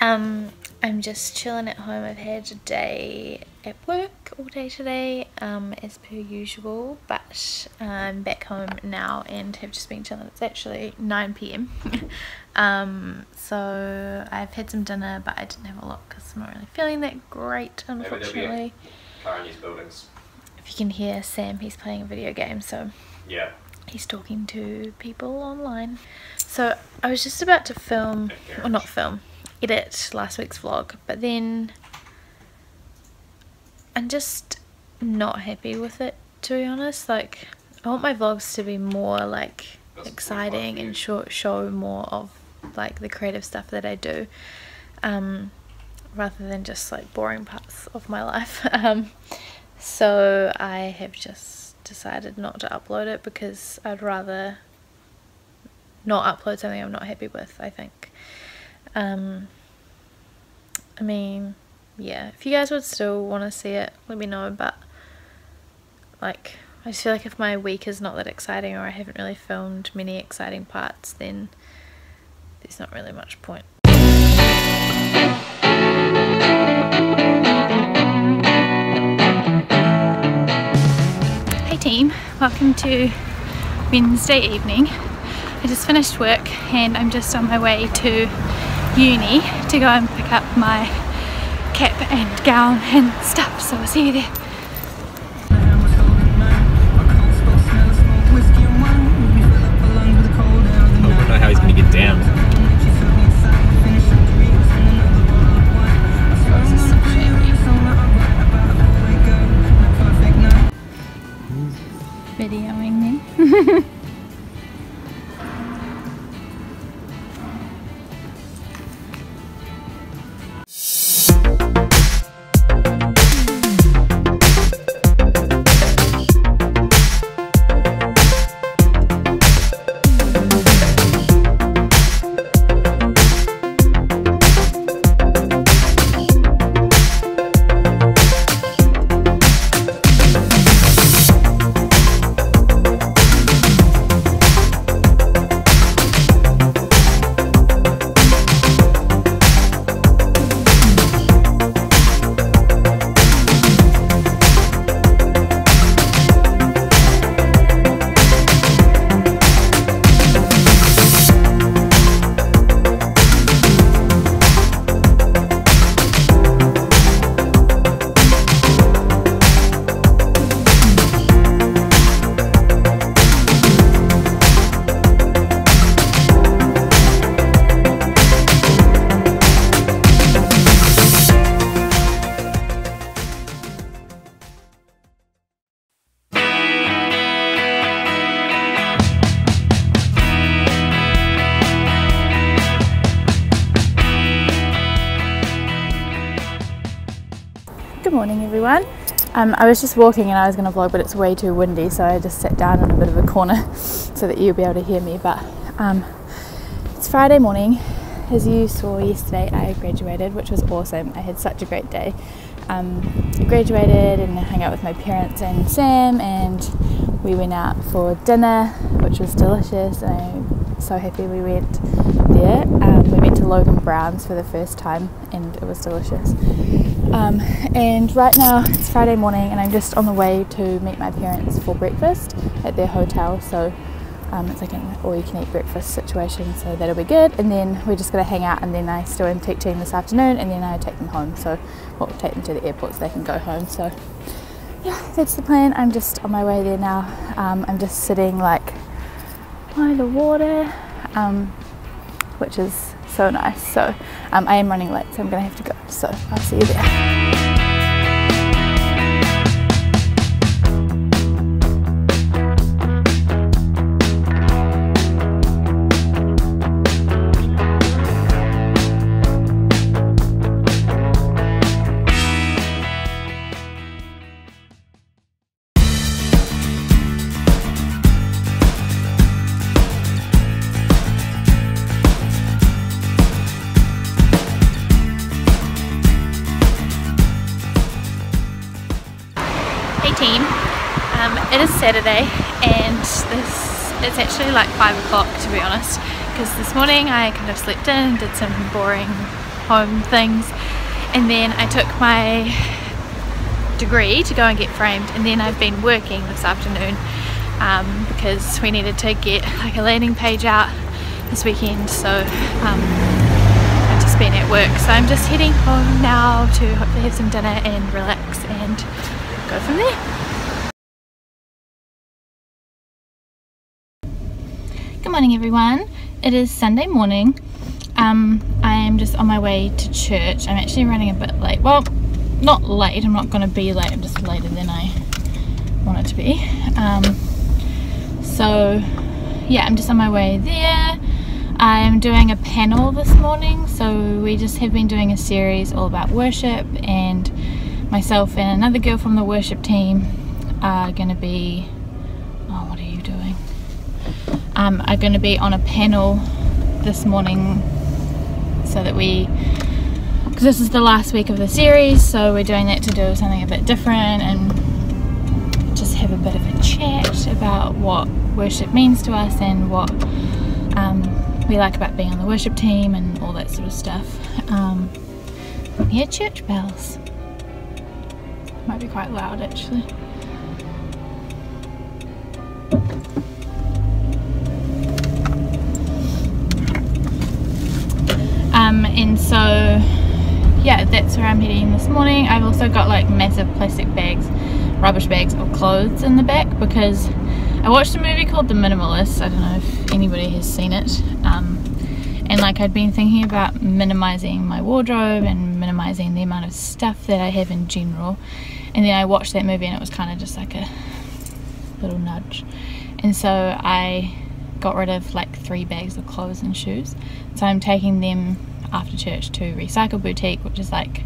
Um, I'm just chilling at home. I've had a day at work all day today, um, as per usual, but I'm back home now and have just been chilling. It's actually 9 pm. um, so I've had some dinner, but I didn't have a lot because I'm not really feeling that great, unfortunately. Car in these buildings. If you can hear Sam, he's playing a video game, so Yeah. he's talking to people online. So I was just about to film, or not film, edit last week's vlog, but then I'm just not happy with it to be honest. Like I want my vlogs to be more like exciting and show show more of like the creative stuff that I do. Um rather than just like boring parts of my life. Um so I have just decided not to upload it because I'd rather not upload something I'm not happy with, I think. Um, I mean, yeah, if you guys would still want to see it, let me know, but like, I just feel like if my week is not that exciting or I haven't really filmed many exciting parts, then there's not really much point. Hey team, welcome to Wednesday evening. I just finished work and I'm just on my way to uni to go and pick up my cap and gown and stuff, so I'll see you there. Morning, everyone. Um, I was just walking and I was going to vlog, but it's way too windy, so I just sat down in a bit of a corner so that you'll be able to hear me. But um, it's Friday morning. As you saw yesterday, I graduated, which was awesome. I had such a great day. Um, graduated and hung out with my parents and Sam, and we went out for dinner, which was delicious. And I'm so happy we went there. Um, we to Logan Brown's for the first time, and it was delicious. Um, and right now it's Friday morning, and I'm just on the way to meet my parents for breakfast at their hotel. So um, it's like an all-you-can-eat breakfast situation, so that'll be good. And then we're just gonna hang out, and then I still am teaching this afternoon, and then I take them home. So we'll take them to the airport so they can go home. So yeah, that's the plan. I'm just on my way there now. Um, I'm just sitting like by the water, um, which is so nice. So um, I am running late, so I'm gonna have to go. So I'll see you there. Hey team, um, it is Saturday and this it's actually like 5 o'clock to be honest because this morning I kind of slept in, and did some boring home things and then I took my degree to go and get framed and then I've been working this afternoon um, because we needed to get like a landing page out this weekend so um, I've just been at work. So I'm just heading home now to hopefully have some dinner and relax there. Good morning everyone. It is Sunday morning. Um, I am just on my way to church. I'm actually running a bit late. Well, not late. I'm not going to be late. I'm just later than I wanted to be. Um, so, yeah, I'm just on my way there. I'm doing a panel this morning. So we just have been doing a series all about worship and myself and another girl from the worship team are going to be... Oh, what are you doing? Um, are going to be on a panel this morning so that we because this is the last week of the series so we're doing that to do something a bit different and just have a bit of a chat about what worship means to us and what um, we like about being on the worship team and all that sort of stuff um, yeah church bells might be quite loud actually. Um, and so yeah that's where I'm heading this morning. I've also got like massive plastic bags rubbish bags of clothes in the back because I watched a movie called The Minimalist. I don't know if anybody has seen it. Um, and like I'd been thinking about minimizing my wardrobe and minimizing the amount of stuff that I have in general and then I watched that movie and it was kind of just like a little nudge and so I got rid of like three bags of clothes and shoes so I'm taking them after church to Recycle Boutique, which is like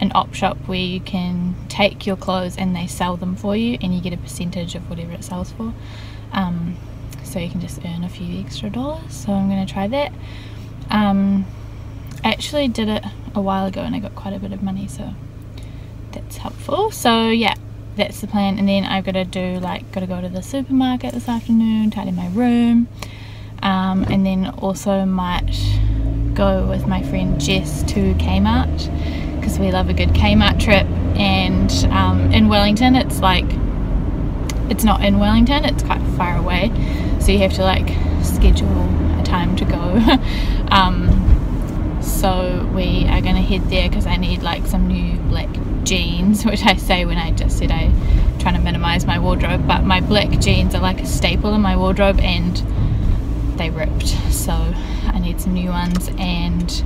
an op shop where you can take your clothes and they sell them for you and you get a percentage of whatever it sells for. Um, so you can just earn a few extra dollars. So I'm going to try that. Um, I actually did it a while ago and I got quite a bit of money, so that's helpful. So yeah, that's the plan. And then I've got to do like, got to go to the supermarket this afternoon, tidy my room, um, and then also might go with my friend Jess to Kmart because we love a good Kmart trip and um, in Wellington it's like it's not in Wellington it's quite far away so you have to like schedule a time to go um, so we are going to head there because I need like some new black jeans which I say when I just said I trying to minimize my wardrobe but my black jeans are like a staple in my wardrobe and they ripped. So I need some new ones and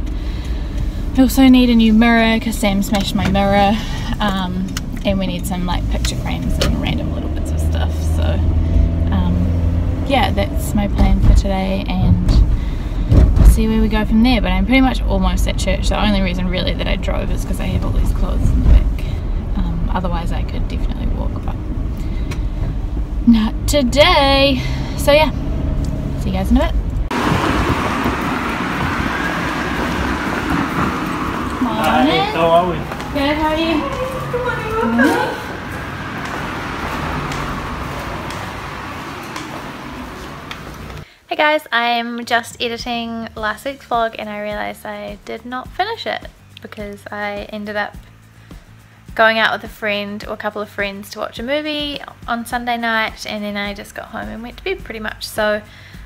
I also need a new mirror because Sam smashed my mirror um, and we need some like picture frames and random little bits of stuff. So um, yeah that's my plan for today and see where we go from there but I'm pretty much almost at church the only reason really that I drove is because I have all these clothes in the back um, otherwise I could definitely walk but not today so yeah See you guys in a bit. Morning. Hi, how are we? Good, how are you? Good morning. Hey guys, I'm just editing last week's vlog and I realised I did not finish it because I ended up going out with a friend or a couple of friends to watch a movie on Sunday night and then I just got home and went to bed pretty much so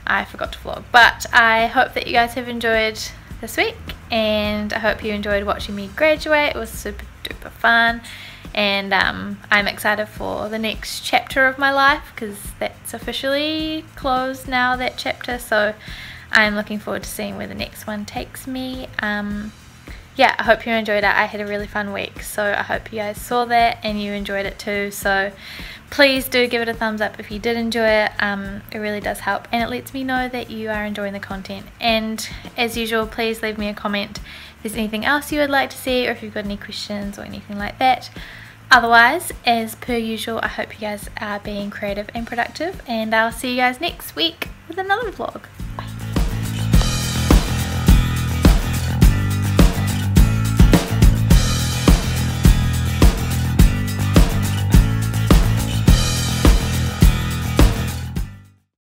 I forgot to vlog. But I hope that you guys have enjoyed this week and I hope you enjoyed watching me graduate. It was super duper fun and um, I'm excited for the next chapter of my life because that's officially closed now, that chapter. So I'm looking forward to seeing where the next one takes me. Um, yeah, I hope you enjoyed it. I had a really fun week, so I hope you guys saw that and you enjoyed it too. So please do give it a thumbs up if you did enjoy it. Um, it really does help and it lets me know that you are enjoying the content. And as usual, please leave me a comment there's anything else you would like to see or if you've got any questions or anything like that. Otherwise, as per usual, I hope you guys are being creative and productive and I'll see you guys next week with another vlog.